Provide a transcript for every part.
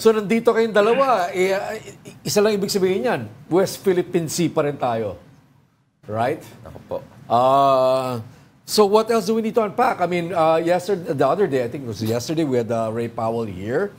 So nandito kayong dalawa, eh, isa lang ibig sabihin yan, West Philippine Sea pa rin tayo. Right? Ako po. Uh, so what else do we need to unpack? I mean, uh, yesterday, the other day, I think it was yesterday, we had uh, Ray Powell here.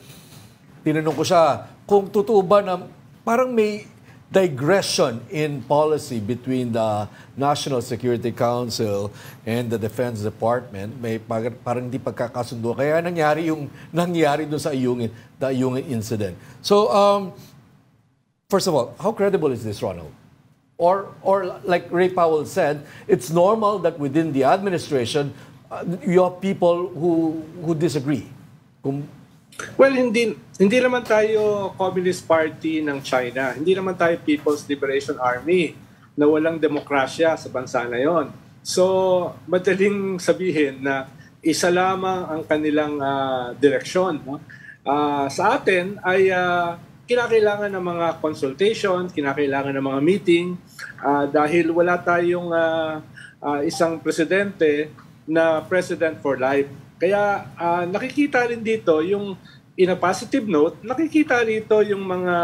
Tinanong ko siya, kung totoo ba na parang may digression in policy between the National Security Council and the Defense Department. May parang, parang hindi pagkakasundo. Kaya nangyari yung nangyari doon sa Ayungin, the Ayungin incident. So, um, first of all, how credible is this, Ronald? Or, or like Ray Powell said, it's normal that within the administration, uh, you have people who, who disagree. Kung Well, hindi hindi naman tayo Communist Party ng China. Hindi naman tayo People's Liberation Army na walang demokrasya sa bansa na yon. So, madaling sabihin na isa lamang ang kanilang uh, direksyon. No? Uh, sa atin ay uh, kinakailangan ng mga consultation, kinakailangan ng mga meeting uh, dahil wala tayong uh, uh, isang presidente na president for life. Kaya uh, nakikita rin dito yung in a positive note, nakikita rito yung mga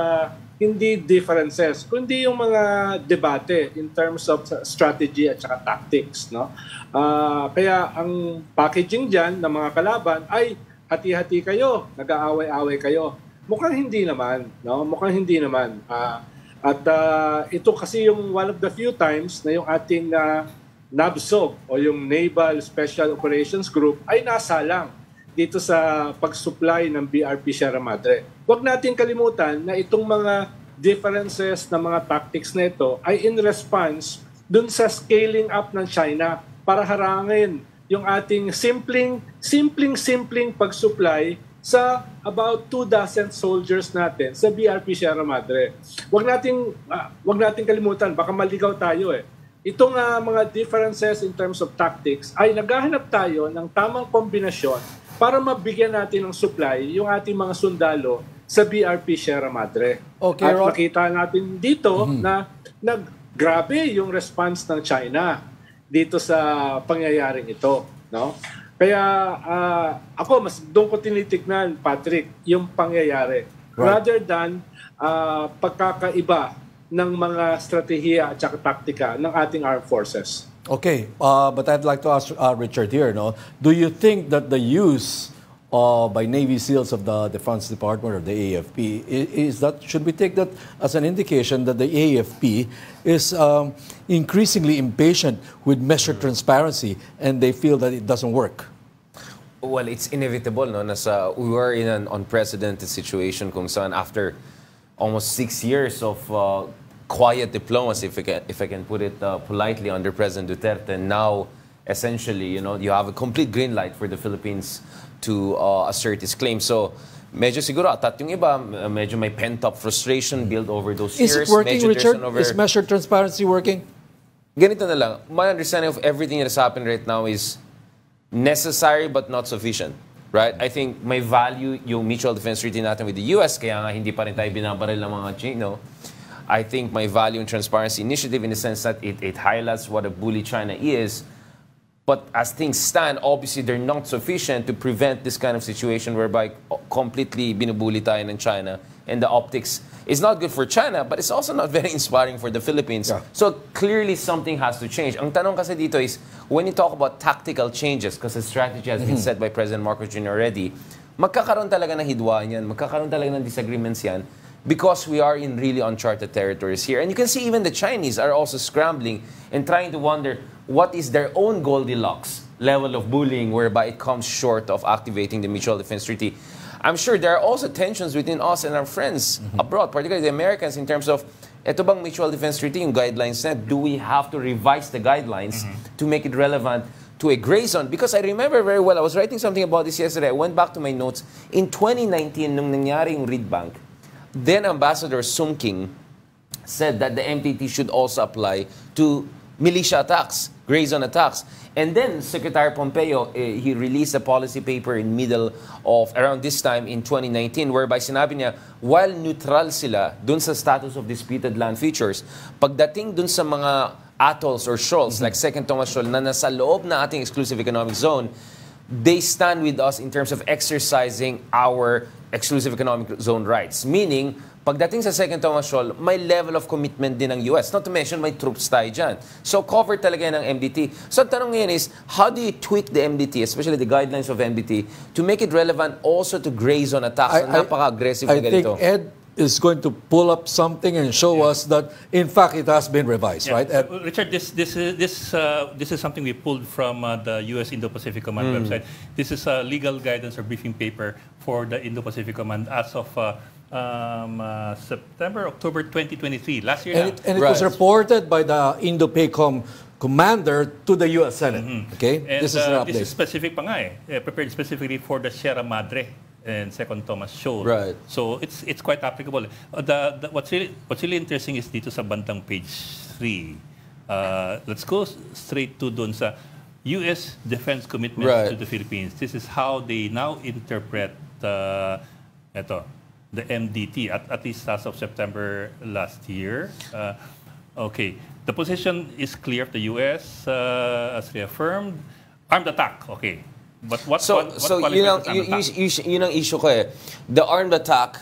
hindi differences, kundi yung mga debate in terms of strategy at saka tactics. No? Uh, kaya ang packaging dyan ng mga kalaban ay hati-hati kayo, nag-aaway-away kayo. Mukhang hindi naman. No? Mukhang hindi naman. Uh, at uh, ito kasi yung one of the few times na yung ating uh, NABSOG o yung Naval Special Operations Group ay nasalang dito sa pag-supply ng BRP Sierra Madre. Huwag natin kalimutan na itong mga differences ng mga tactics na ito ay in response dun sa scaling up ng China para harangin yung ating simpleng, simpleng, simpleng pag-supply sa about two dozen soldiers natin sa BRP Sierra Madre. Huwag nating, uh, wag nating kalimutan, baka maligaw tayo eh. Itong uh, mga differences in terms of tactics ay naghahanap tayo ng tamang kombinasyon para mabigyan natin ng supply yung ating mga sundalo sa BRP Sierra Madre. Okay, At Ron. makita natin dito mm-hmm. na naggrabe yung response ng China dito sa pangyayaring ito, no? Kaya uh, ako mas doon ko tinitignan, Patrick, yung pangyayari right. rather than uh, pagkakaiba ng mga strategiya at saka taktika ng ating armed forces. Okay, uh, but I'd like to ask uh, Richard here. No, do you think that the use uh, by Navy SEALs of the Defense Department or the AFP is, is, that should we take that as an indication that the AFP is um, increasingly impatient with measured transparency and they feel that it doesn't work? Well, it's inevitable. No? Nasa, we were in an unprecedented situation kung saan after almost six years of uh, quiet diplomacy, if I can, if I can put it uh, politely, under President Duterte. And now, essentially, you know, you have a complete green light for the Philippines to uh, assert its claim. So, medyo siguro atat yung iba, medyo may pent-up frustration built over those Is years. Is it working, medyo Richard? Over... Is measured transparency working? Ganito na lang. My understanding of everything that has happened right now is necessary but not sufficient. Right? I think may value yung mutual defense treaty natin with the US, kaya nga hindi pa rin tayo binabaril ng mga Chino. I think my value and transparency initiative in the sense that it, it highlights what a bully China is. But as things stand, obviously they're not sufficient to prevent this kind of situation whereby completely binubuli tayo ng China and the optics is not good for China, but it's also not very inspiring for the Philippines. Yeah. So clearly something has to change. Ang tanong kasi dito is, when you talk about tactical changes, because the strategy has been mm-hmm. set by President Marcos Jr. already, magkakaroon talaga ng hidwaan yan, magkakaroon talaga ng disagreements yan, because we are in really uncharted territories here. And you can see even the Chinese are also scrambling and trying to wonder what is their own Goldilocks level of bullying whereby it comes short of activating the mutual defense treaty. I'm sure there are also tensions between us and our friends mm-hmm. abroad, particularly the Americans, in terms of ito bang mutual defense treaty, yung guidelines na, do we have to revise the guidelines mm-hmm. to make it relevant to a gray zone? Because I remember very well, I was writing something about this yesterday. I went back to my notes. In 2019, nung nangyari yung Reed Bank, Then Ambassador Sung King said that the MTT should also apply to militia attacks, gray zone attacks. And then Secretary Pompeo, eh, he released a policy paper in middle of around this time in 2019 whereby sinabi niya, while neutral sila dun sa status of disputed land features, pagdating dun sa mga atolls or shoals mm-hmm. like Second Thomas Shoal na nasa loob na ating exclusive economic zone, they stand with us in terms of exercising our exclusive economic zone rights. Meaning, pagdating sa Second Thomas Shoal, may level of commitment din ng US. Not to mention, may troops tayo dyan. So, covered talaga yan ng MDT. So, ang tanong ngayon is, how do you tweak the MDT, especially the guidelines of MDT, to make it relevant also to gray zone attacks? na napaka-aggressive I na think ganito. Ed is going to pull up something and show us that, in fact, it has been revised, Yeah. right? Ed? Uh, Richard, this this is this uh, this is something we pulled from uh, the U.S. Indo-Pacific Command Hmm. website. This is a legal guidance or briefing paper for the Indo-Pacific Command as of uh, um, uh, September, October 2023. Last year. And it, and it was reported by the Indo-PACOM commander to the U.S. Senate. Okay? And this is uh, an this update. is specific pa nga. Eh, Prepared specifically for the Sierra Madre and Second Thomas Shoal. Right. So it's it's quite applicable. Uh, the, the what's really what's really interesting is dito sa bandang page 3. Uh, let's go straight to doon sa US defense commitments Right. to the Philippines. This is how they now interpret uh, ito, the MDT at at least as of September last year. Uh, okay, the position is clear of the US uh, as reaffirmed. Armed attack, okay. But what, So, what, what so qualifies yun ang, as armed yun, attack? yun, yun ang issue ko eh. The armed attack,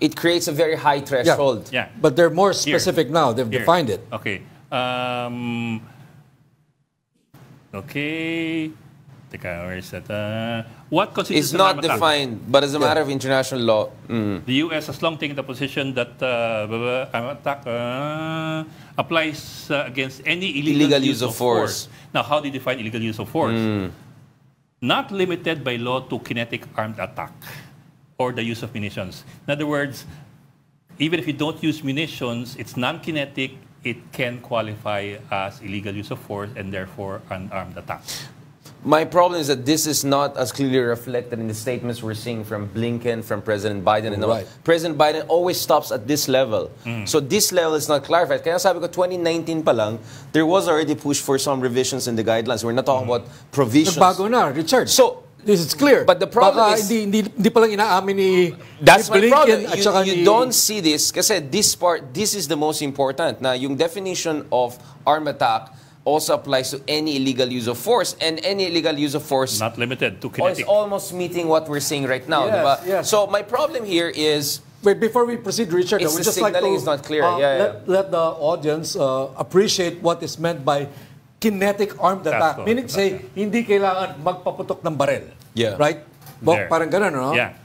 it creates a very high threshold. Yeah. But they're more Here. specific now. They've Here. defined it. Okay. Um, okay. Teka, where is that? Uh, what constitutes It's an not armed attack? defined, but as a matter of international law, mm, The U.S. has long taken the position that uh, blah, blah, armed attack uh, applies uh, against any illegal, Illegal use of force. Hmm. Now, how do you define illegal use of force? Not limited by law to kinetic armed attack or the use of munitions. In other words, even if you don't use munitions, it's non-kinetic, it can qualify as illegal use of force and therefore an armed attack. My problem is that this is not as clearly reflected in the statements we're seeing from Blinken, from President Biden. And all. Right. President Biden always stops at this level. Mm. So this level is not clarified. Can Kaya sabi ko, 2019 pa lang, there was already push for some revisions in the guidelines. We're not talking mm. about provisions. Nagbago na, Richard. So, this is clear. But the problem Baka is- hindi, hindi, hindi pa lang inaamin ni That's ni my problem. At You, saka you ni- don't see this kasi this part, this is the most important. Na yung definition of armed attack also applies to any illegal use of force and any illegal use of force Not limited to is kinetic. almost meeting what we're seeing right now. Yes, diba? yes. So my problem here is Wait, before we proceed, Richard, It's I would the just like to is not clear. uh, Yeah, yeah. let, let the audience uh, appreciate what is meant by kinetic armed That's attack. correct. Meaning say, hindi kailangan magpaputok ng barel. Yeah. Right? Bo, There. parang ganun, no? Yeah.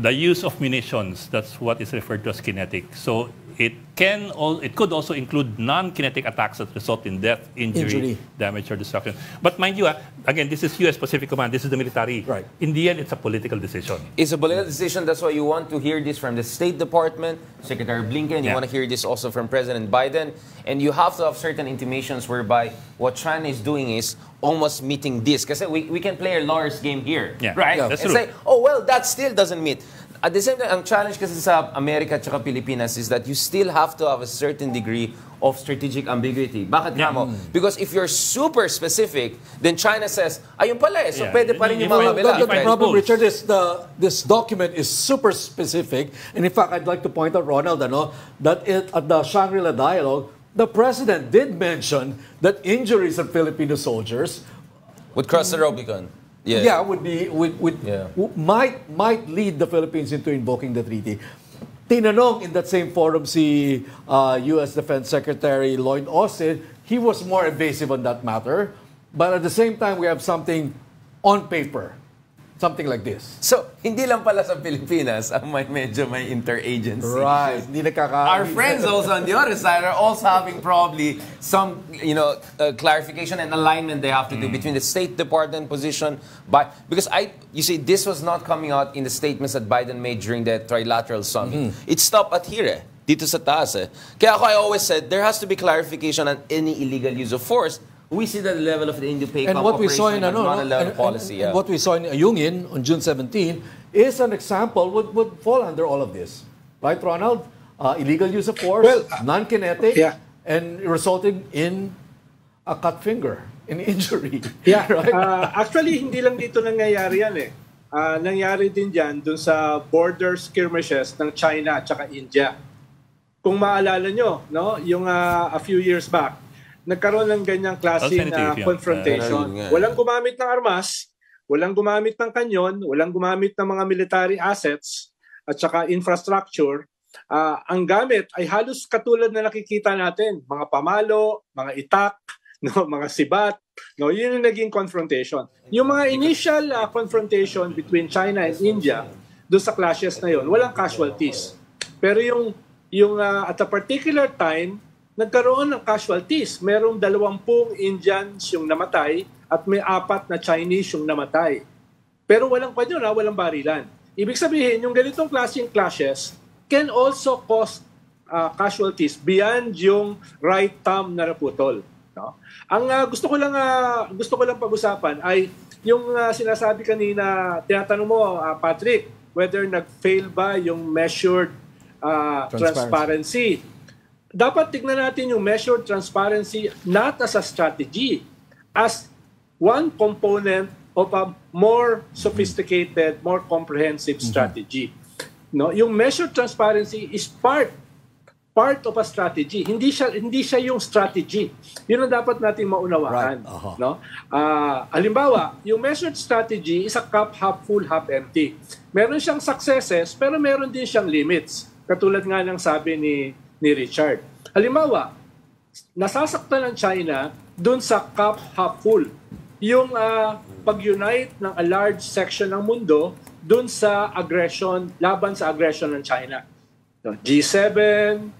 The use of munitions, that's what is referred to as kinetic. So it can all it could also include non-kinetic attacks that result in death, injury, Injury. damage, or destruction. But mind you, ah, again, this is U.S. Pacific Command. This is the military. Right. In the end, it's a political decision. it's a political decision. That's why you want to hear this from the State Department, Secretary Blinken. You Yeah. want to hear this also from President Biden. And you have to have certain intimations whereby what China is doing is almost meeting this. Because we, we can play a lawyer's game here. Yeah. Right? Yeah. That's and true. say, oh, well, that still doesn't meet. At the same time, ang challenge kasi sa Amerika at Pilipinas is that you still have to have a certain degree of strategic ambiguity. Bakit nga Yeah. mo? Because if you're super specific, then China says, ayun pala eh, so Yeah. pwede pa rin yung mga Well, kabila. the, problem. Richard, is the this document is super specific. And in fact, I'd like to point out, Ronald, ano, that it, at the Shangri-La dialogue, the president did mention that injuries of Filipino soldiers Would cross the Rubicon. Yeah, Yeah. would be would, would Yeah. might might lead the Philippines into invoking the treaty. Tinanong in that same forum si uh, U.S. Defense Secretary Lloyd Austin, he was more evasive on that matter. But at the same time, we have something on paper, something like this. So, hindi lang pala sa Pilipinas ang may medyo may interagency. Right. Hindi nakaka- Our friends also on the other side are also having probably some, you know, uh, clarification and alignment they have to do between the State Department position. By, because I, you see, this was not coming out in the statements that Biden made during the trilateral summit. It stopped at here eh. Dito sa taas eh. Kaya ako, I always said, there has to be clarification on any illegal use of force. We see that the level of the Indo-PACOM And what we saw in operation, ano, not a no, level and- policy. and- and yeah. what we saw in Ayungin on June 17 is an example would would fall under all of this, right, Ronald? Uh, illegal use of force, Well, non-kinetic, yeah. and resulting in a cut finger, an injury. Yeah. right. Ah, actually, hindi lang dito nangyayari yan eh. Ah, nangyari din dyan dun sa border skirmishes ng China at saka India. Kung maalala nyo, no, yung ah, a few years back, nagkaroon ng ganyang ah, yeah. confrontation. Ah, nga. Walang gumamit ng armas, walang gumamit ng kanyon, walang gumamit ng mga military assets, at saka infrastructure, ah, ang gamit ay halos katulad na nakikita natin, mga pamalo, mga itak, no, mga sibat, no, yun yung naging confrontation. Yung mga initial ah, confrontation between China and India, doon sa clashes na yon, walang casualties. Pero yung yung ah, at a particular time, nagkaroon ng casualties. Merong dalawampung Indians yung namatay at may apat na Chinese yung namatay. Pero walang pa yun, ha? walang barilan. Ibig sabihin, yung ganitong klaseng clashes can also cause uh, casualties beyond yung right thumb na naputol. No? Ang uh, gusto ko lang uh, gusto ko lang pag-usapan ay yung uh, sinasabi kanina, tinatanong mo uh, Patrick, whether nag-fail ba yung measured uh, transparency. transparency dapat tignan natin yung measured transparency not as a strategy, as one component of a more sophisticated, more comprehensive mm-hmm. strategy. No, yung measured transparency is part part of a strategy. Hindi siya hindi siya yung strategy. 'Yun ang dapat nating maunawaan, right. uh-huh. no? Uh, halimbawa, yung measured strategy is a cup half full, half empty. Meron siyang successes, pero meron din siyang limits. Katulad nga ng sabi ni ni Richard. Halimbawa, nasasaktan ng China dun sa cup half full. Yung uh, pag-unite ng a large section ng mundo dun sa aggression, laban sa aggression ng China. No, G7,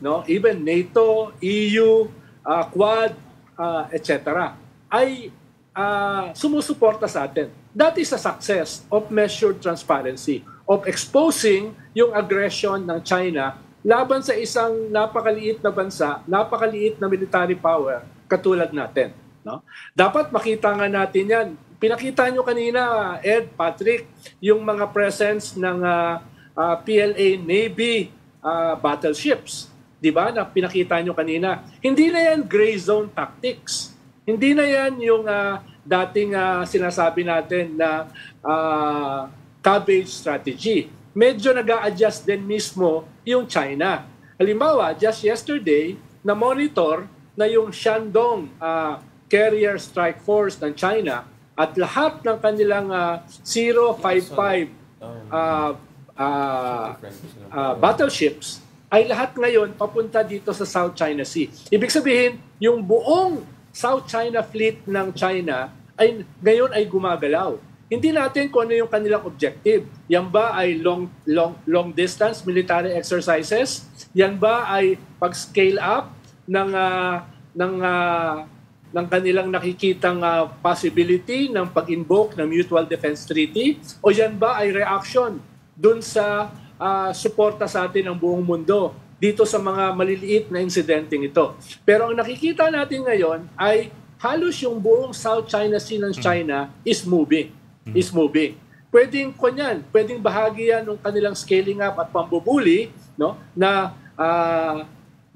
no, even NATO, EU, uh, Quad, uh, etc. ay uh, sumusuporta sa atin. That is a success of measured transparency, of exposing yung aggression ng China laban sa isang napakaliit na bansa, napakaliit na military power katulad natin. No? Dapat makita nga natin yan. Pinakita nyo kanina, Ed, Patrick, yung mga presence ng uh, uh, PLA Navy uh, battleships. Di ba? Na pinakita nyo kanina. Hindi na yan gray zone tactics. Hindi na yan yung uh, dating uh, sinasabi natin na uh, cabbage strategy medyo nag adjust din mismo yung China. Halimbawa, just yesterday, na-monitor na yung Shandong uh, Carrier Strike Force ng China at lahat ng kanilang uh, 055 uh, uh, uh, battleships ay lahat ngayon papunta dito sa South China Sea. Ibig sabihin, yung buong South China Fleet ng China ay ngayon ay gumagalaw. Hindi natin kung ano yung kanilang objective. Yan ba ay long long long distance military exercises? Yan ba ay pag-scale up ng uh, ng uh, ng kanilang nakikitang uh, possibility ng pag-invoke ng Mutual Defense Treaty o yan ba ay reaction dun sa uh, suporta sa atin ng buong mundo dito sa mga maliliit na insidenteng ito. Pero ang nakikita natin ngayon ay halos yung buong South China Sea ng China is moving mm-hmm. is moving. Pwedeng kunyan, pwedeng bahagi yan ng kanilang scaling up at pambubuli no na uh,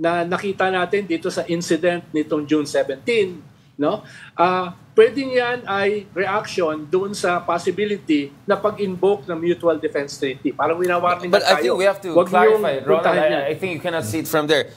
na nakita natin dito sa incident nitong June 17 no? Uh, pwedeng yan ay reaction doon sa possibility na pag-invoke ng mutual defense treaty. Parang winawarning but, but tayo I think we have to Wag clarify Ronald, I, I think you cannot see it from there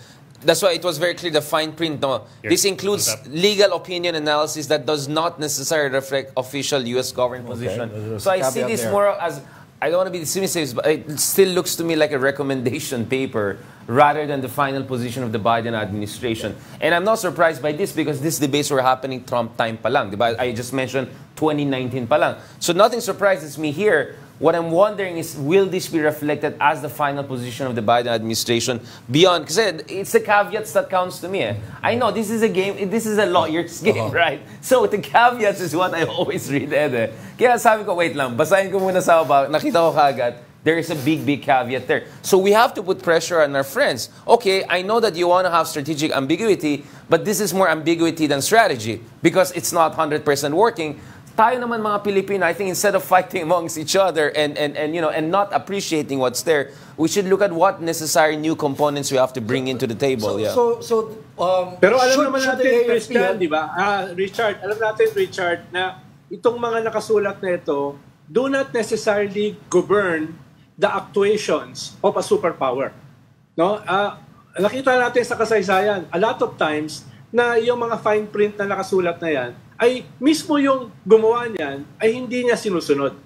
that's why it was very clear the fine print. No, Here, this includes legal opinion analysis that does not necessarily reflect official U.S. government okay. position. So I see this there. more as I don't want to be dismissive, but it still looks to me like a recommendation paper rather than the final position of the Biden administration. And I'm not surprised by this because these debates were happening Trump time palang. I just mentioned 2019 palang. So nothing surprises me here What I'm wondering is, will this be reflected as the final position of the Biden administration beyond? Because it's the caveats that counts to me. Eh. I know this is a game, this is a lawyer's game, uh-huh. right? So the caveats is what I always read. Eh. Kaya sabi ko, wait lang, basahin ko muna sa about, nakita ko kagad, there is a big, big caveat there. So we have to put pressure on our friends. Okay, I know that you want to have strategic ambiguity, but this is more ambiguity than strategy because it's not 100% working tayo naman mga Pilipino, I think instead of fighting amongst each other and, and, and, you know, and not appreciating what's there, we should look at what necessary new components we have to bring into the table. So, yeah. so, so um, Pero alam should, naman natin, Christian, di ba? Ah, Richard, alam natin, Richard, na itong mga nakasulat na ito do not necessarily govern the actuations of a superpower. No? Uh, nakita natin sa kasaysayan, a lot of times, na yung mga fine print na nakasulat na yan, ay mismo yung gumawa niyan ay hindi niya sinusunod.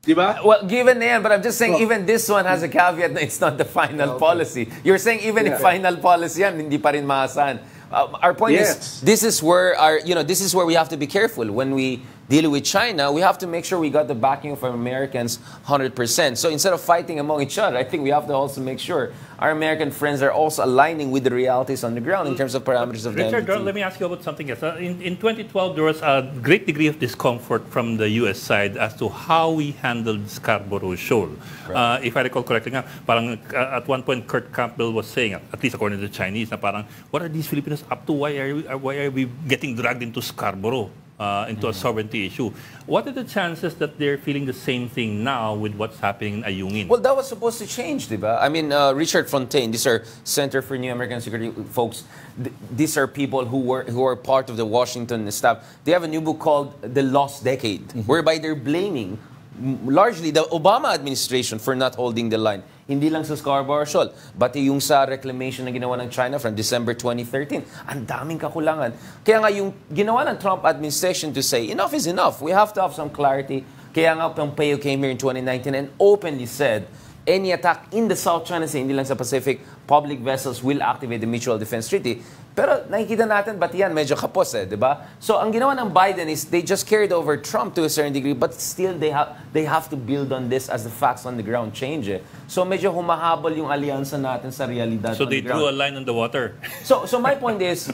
Di ba? Well, given na yan, but I'm just saying Oh. even this one has a caveat na it's not the final policy. You're saying even if Yeah. final policy yan, hindi pa rin maasahan. Uh, our point Yes. is, this is where our, you know, this is where we have to be careful when we deal with China. We have to make sure we got the backing of Americans 100%. So instead of fighting among each other, I think we have to also make sure our American friends are also aligning with the realities on the ground in terms of parameters of the Richard, let me ask you about something else. Uh, In, in 2012, there was a great degree of discomfort from the U.S. side as to how we handled Scarborough Shoal. Uh, if I recall correctly, nga, parang uh, at one point Kurt Campbell was saying, at least according to the Chinese, na parang, what are these Filipinos up to? Why are we, uh, why are we getting dragged into Scarborough? Uh, into a sovereignty issue. What are the chances that they're feeling the same thing now with what's happening in Ayungin? Well, that was supposed to change, diba? I mean, uh, Richard Fontaine, these are Center for New American Security folks. Th- these are people who were who are part of the Washington staff. They have a new book called The Lost Decade, whereby they're blaming mm, largely the Obama administration for not holding the line. Hindi lang sa Scarborough Shoal, pati yung sa reclamation na ginawa ng China from December 2013. Ang daming kakulangan. Kaya nga yung ginawa ng Trump administration to say, enough is enough. We have to have some clarity. Kaya nga Pompeo came here in 2019 and openly said, any attack in the South China Sea, hindi lang sa Pacific, public vessels will activate the Mutual Defense Treaty. Pero nakikita natin, ba't yan? Medyo kapos eh, di ba? So ang ginawa ng Biden is they just carried over Trump to a certain degree, but still they, have they have to build on this as the facts on the ground change eh. So medyo humahabol yung alyansa natin sa realidad so on they the ground. drew a line on the water. So, so my point is,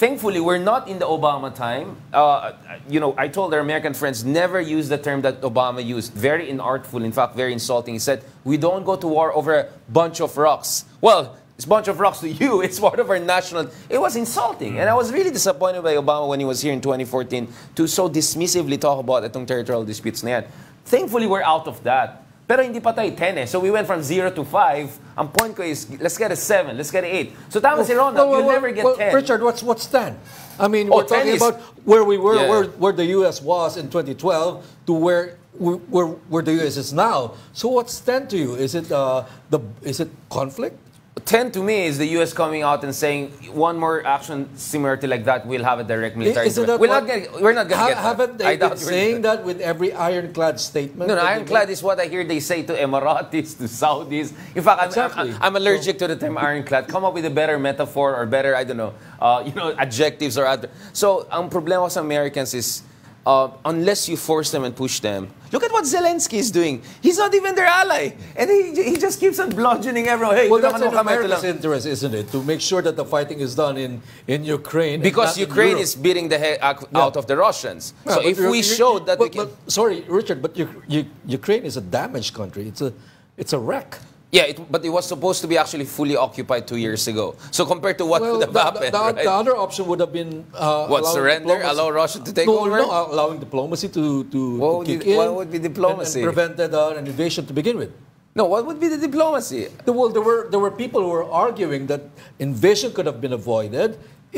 thankfully, we're not in the Obama time. Uh, you know, I told our American friends never use the term that Obama used. Very inartful, in fact, very insulting. He said, "We don't go to war over a bunch of rocks." Well. It's a bunch of rocks to you. It's part of our national. It was insulting, and I was really disappointed by Obama when he was here in 2014 to so dismissively talk about itong territorial disputes na yan. Thankfully, we're out of that. Pero hindi pa tayo 10 eh. So we went from 0 to 5. Ang point ko is, let's get a 7, let's get a 8. So tama si Ronald, No, you'll never get well, 10. Richard, what's what's 10? I mean, Oh, we're 10 talking is- about where we were, Yeah. where, where the U.S. was in 2012 to where where, where the U.S. is now. So what's 10 to you? Is it uh, the is it conflict? 10 to me is the US coming out and saying one more action similar to like that, we'll have a direct military Isn't that We're what- not gonna, we're not going to get that. Haven't I they been saying gonna- that with every ironclad statement? No, no, ironclad is what I hear they say to Emiratis, to Saudis. In fact, I'm, Exactly. I'm, I'm allergic to the term ironclad. Come up with a better metaphor or better, I don't know, uh, you know, adjectives or other. So, ang problema sa Americans is, uh, unless you force them and push them, look at what Zelensky is doing. He's not even their ally. And he, he just keeps on bludgeoning everyone. Hey, Well, that's in America's interest, isn't it? To make sure that the fighting is done in, in Ukraine. Because Ukraine is beating the heck out Yeah. of the Russians. Yeah, so if we showed that but, we can... but- sorry, Richard, but you, you, Ukraine is a damaged country. It's a, it's a wreck. Yeah, it, but it was supposed to be actually fully occupied two years ago. So compared to what Well, would have the, happened, the, right? the other option would have been uh, What, surrender? diplomacy- Allow Russia to take no, over? No, allowing diplomacy to, to, What to would kick be- in. what would be diplomacy? And, prevented uh, an invasion to begin with. no, what would be the diplomacy? The, well, there were there were people who were arguing that invasion could have been avoided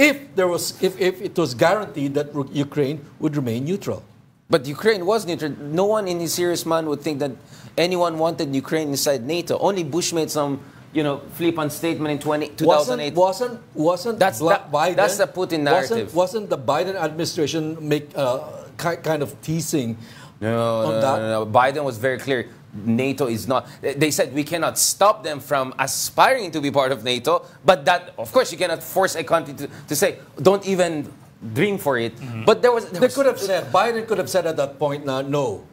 if there was if, if it was guaranteed that Ukraine would remain neutral. But Ukraine was neutral. No one in his serious mind would think that anyone wanted Ukraine inside NATO. Only Bush made some, you know, flippant statement in 20, 2008. Wasn't wasn't wasn't That's the- Biden? that's the Putin narrative. Wasn't, wasn't the Biden administration make uh, kind of teasing No, on no, that? no, no. Biden was very clear. NATO is not. They said we cannot stop them from aspiring to be part of NATO, but that, of course, you cannot force a country to, to say, don't even dream for it. But there was. There They was- could have said Biden could have said at that point, "Now, no."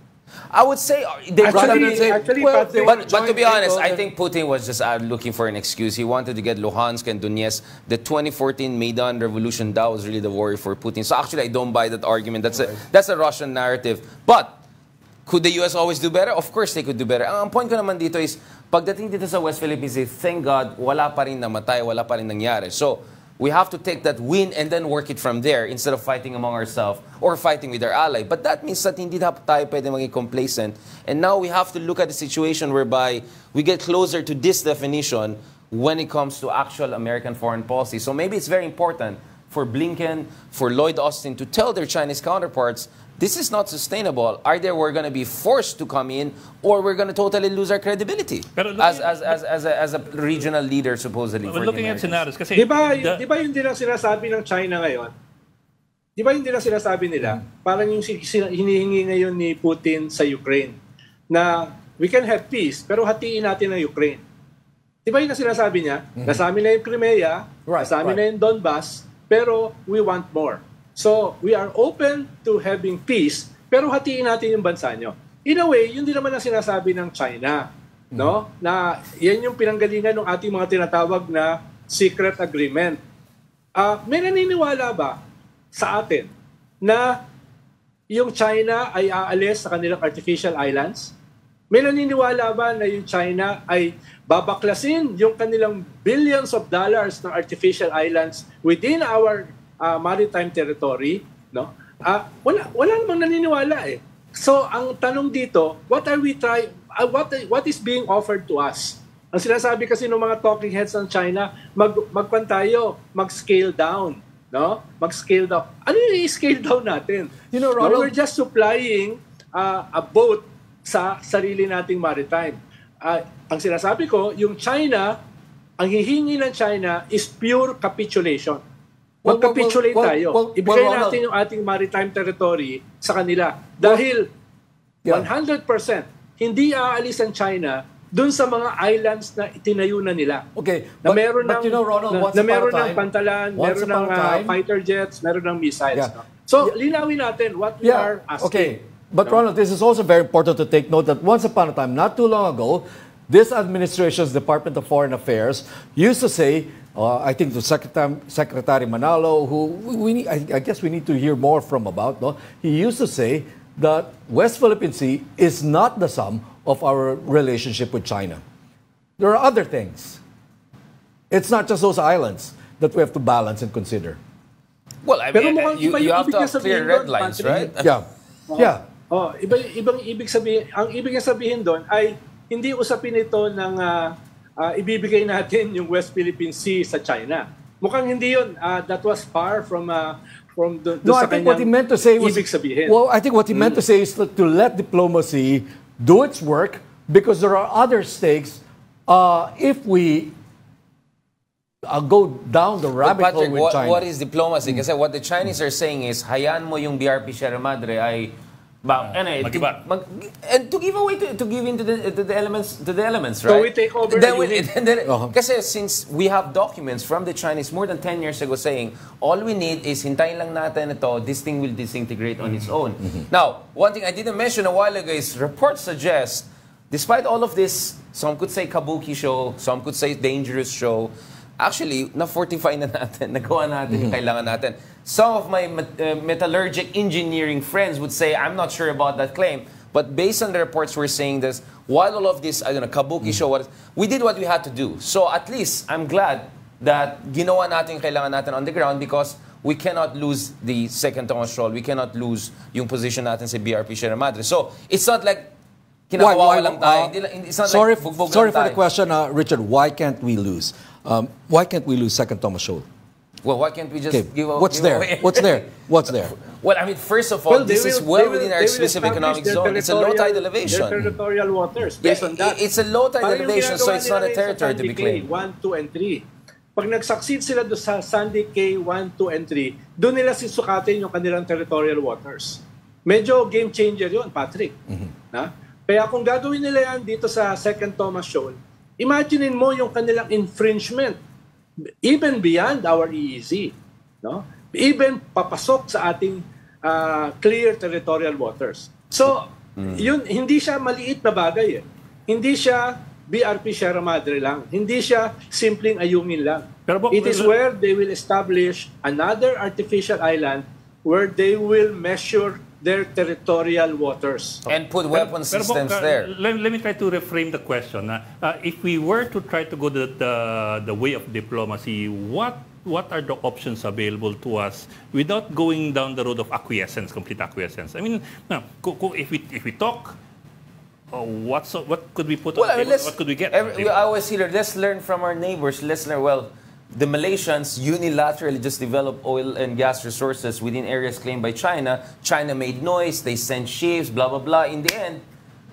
I would say uh, they Actually- say, actually, well, But, were but to be honest, I think Putin was just out looking for an excuse. He wanted to get Luhansk and Donetsk. The 2014 Maidan revolution, that was really the worry for Putin. So actually, I don't buy that argument. That's, a, that's a Russian narrative. But could the US always do better? Of course they could do better. Ang point ko naman dito is, pagdating dito sa West Philippines, thank God, wala pa rin namatay, wala pa rin nangyari. So, we have to take that win and then work it from there instead of fighting among ourselves or fighting with our ally. But that means that hindi tayo pwede maging complacent. And now we have to look at the situation whereby we get closer to this definition when it comes to actual American foreign policy. So maybe it's very important for Blinken, for Lloyd Austin to tell their Chinese counterparts, this is not sustainable. Either we're going to be forced to come in or we're going to totally lose our credibility Pero looking as, at- as, as, as, a, as a regional leader, supposedly. But looking at scenarios, kasi Di ba, the- di ba yun din ang sinasabi ng China ngayon? Di ba yun din ang sinasabi nila? Parang yung hinihingi ngayon ni Putin sa Ukraine. na we can have peace, pero hatiin natin ang Ukraine. Di ba yun ang sinasabi niya? Nasa amin na yung Crimea, Right, nasa amin right. na yung Donbass, pero we want more. So, we are open to having peace, pero hatiin natin yung bansa nyo. In a way, yun din naman ang sinasabi ng China. No? Na yan yung pinanggalingan ng ating mga tinatawag na secret agreement. Ah, may naniniwala ba sa atin na yung China ay aalis sa kanilang artificial islands? May naniniwala ba na yung China ay babaklasin yung kanilang billions of dollars ng artificial islands within our ah, maritime territory? No? Ah, wala, wala namang naniniwala eh. So, ang tanong dito, what are we try ah, what what is being offered to us? Ang sinasabi kasi ng mga talking heads ng China, mag magkwan tayo, mag-scale down, no? Mag-scale down. Ano yung i-scale down natin? You know, No, Ronald- we're just supplying uh, a boat sa sarili nating maritime. Uh, ang sinasabi ko, yung China, ang hihingi ng China is pure capitulation. Well, Mag-capitulate well, well, tayo. well, Ibigay well, natin yung ating maritime territory sa kanila. Dahil Yeah. 100% hindi aalis ang China dun sa mga islands na itinayo na nila. Okay, Na but- meron but ng, you know, Ronald, na, na meron ng time- pantalan, once meron ng uh, fighter jets, meron ng missiles. Yeah. no? So, linawin natin what we are Yeah. asking. Okay. But no? Ronald, this is also very important to take note that once upon a time, not too long ago, this administration's Department of Foreign Affairs used to say, uh, I think the Secretary, Secretary Manalo, who we need, I, I guess we need to hear more from about, no? he used to say that West Philippine Sea is not the sum of our relationship with China. There are other things. It's not just those islands that we have to balance and consider. Well, I Pero mean, mukhang you, you have to have clear red lines, right? Yeah. Yeah. Oh, iba ibang ibig sabihin, ang ibig niya sabihin doon ay hindi usapin ito ng ah, ah, ibibigay natin yung West Philippine Sea sa China. Mukhang hindi yun. Ah, that was far from ah, from the, No, sa I think what he meant to say was. ibig sabihin. Well, I think what he meant to say is to, to let diplomacy do its work because there are other stakes. Uh, if we uh, go down the rabbit Patrick, hole with what, China. what is diplomacy? Kasi what the Chinese are saying is, hayaan mo yung BRP Sierra Madre ay ba, ano eh, mag-iba. mag- and to give away to, to give into the, to the elements to the elements So right? we take over then the we, then, Uh-huh. kasi since we have documents from the Chinese more than 10 years ago saying all we need is hintayin lang natin ito this thing will disintegrate on its own. Now one thing I didn't mention a while ago is reports suggest despite all of this some could say kabuki show some could say dangerous show Actually, na-fortify na natin, nagawa natin yung kailangan natin. Some of my met- uh, metallurgic engineering friends would say, I'm not sure about that claim. But based on the reports we're saying this, while all of this, I don't know, kabuki show, what, we did what we had to do. So at least, I'm glad that ginawa natin yung kailangan natin on the ground because we cannot lose the second Scholl. We cannot lose yung position natin sa BRP Sierra Madre. So, it's not like kinakawawa lang tayo. uh, Hindi lang- it's not sorry, like bugbog sorry for the tayo. question, uh, Richard. Why can't we lose? Um, why can't we lose second Thomas Shoal? Well, why can't we just Okay, give, a- what's give there? away? What's there? What's there? Well, I mean, first of all, Well, this is will- well they will- within our exclusive economic zone. It's a low tide elevation. Territorial waters based Yeah, on that. it's a low tide Parang elevation, so it's not a territory to be claimed. 1, 2, and 3. Pag nag-succeed sila doon sa Sandy Cay 1, 2, and 3, doon nila sisukatin yung kanilang territorial waters. Medyo game changer yun, Patrick. Na? Kaya kung gagawin nila yan dito sa Second Thomas Shoal, imaginein mo yung kanilang infringement even beyond our EEZ. No? Even papasok sa ating ah, clear territorial waters. So, yun, hindi siya maliit na bagay eh. Hindi siya BRP Sierra Madre lang. Hindi siya simpleng ayungin lang. Pero Bok, It is where they will establish another artificial island where they will measure their territorial waters. And put weapon Pero, systems Bok, uh, there. Let, let me try to reframe the question. Uh, uh, if we were to try to go the, the, the way of diplomacy, what what are the options available to us without going down the road of acquiescence, complete acquiescence? I mean, no, ku- if we if we talk, uh, what's what could we put Well, on I the mean, table? let's, What could we get? Every, we always hear, let's learn from our neighbors. Let's learn. Well, the Malaysians unilaterally just developed oil and gas resources within areas claimed by China. China made noise. They sent ships. Blah blah blah. In the end,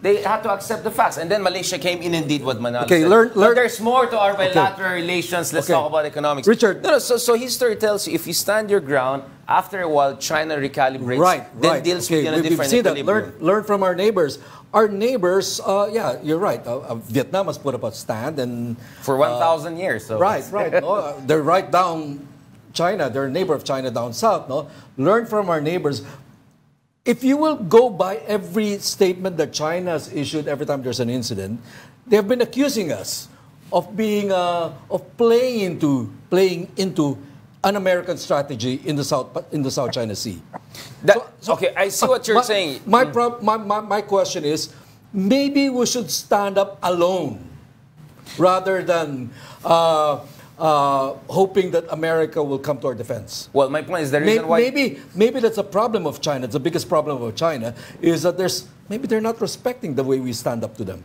They had to accept the facts. And then Malaysia came in and did what Manalo Okay, said. learn- learn- But there's more to our bilateral relations. Let's Okay. talk about economics. Richard. No, no, so, so history tells you if you stand your ground, after a while, China recalibrates. Right, then right. deals okay, begin a we- we've different seen that. Learn, learn from our neighbors. Our neighbors, uh, yeah, you're right. Uh, uh, Vietnam has put up a stand and For 1,000 years. So Right, right. no, uh, they're right down China. They're a neighbor of China down south. No, learn from our neighbors. If you will go by every statement that China has issued every time there's an incident, they have been accusing us of being uh, of playing into playing into an American strategy in the south in the South China Sea. That- okay, I see what you're my, saying. My, prob- my, my, my question is maybe we should stand up alone rather than uh, uh, hoping that America will come to our defense. Well, my point is the Maybe, reason why. maybe, maybe that's a problem of China. It's the biggest problem of China is that there's maybe they're not respecting the way we stand up to them.